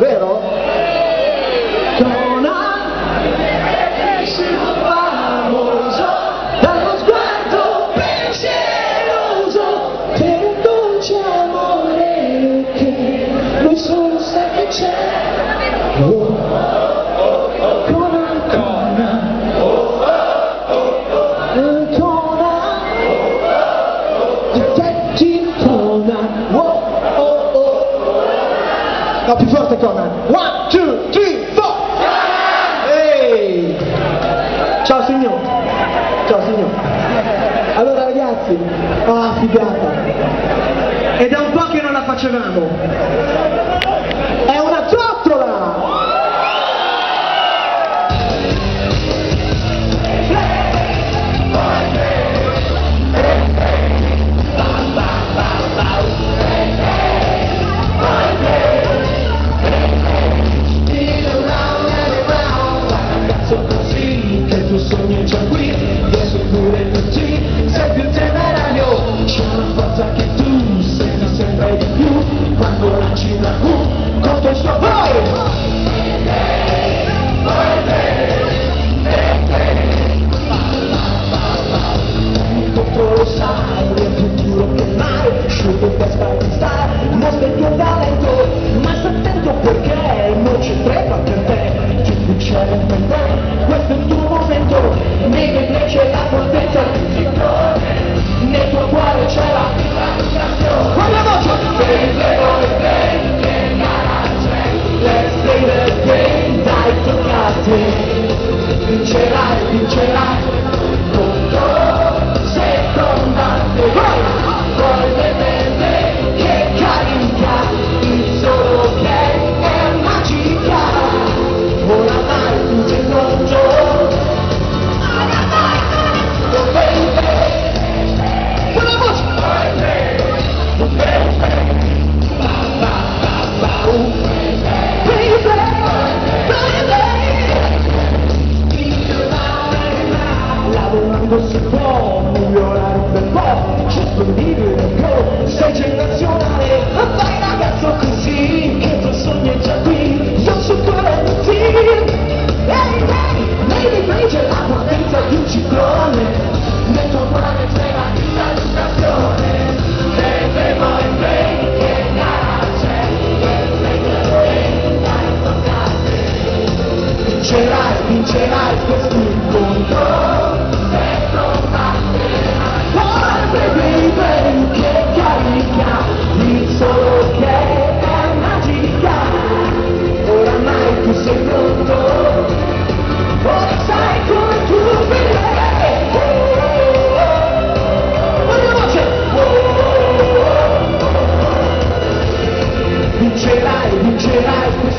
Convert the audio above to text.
vero? No, più forte Conan. One, two, three, four. Ehi! Ciao signor. Ciao signor. Allora ragazzi, ah figata. È da un po' che non la facevamo. sogno è già qui, adesso pure per te, sei più temerario, c'è una forza che tu senti sempre di più, quando lanci la Q, con tuo suo voi! Sai, il futuro che fai, scelgo per spaventare, mostra il tuo talento, ma sta attento perché non ci frega per te, c'è un c'è per te, questo è il tuo Make it make your life pozycjach migliorare un bel po', ci sono dire un sei generazionale, vai ragazzi! Minas Gerais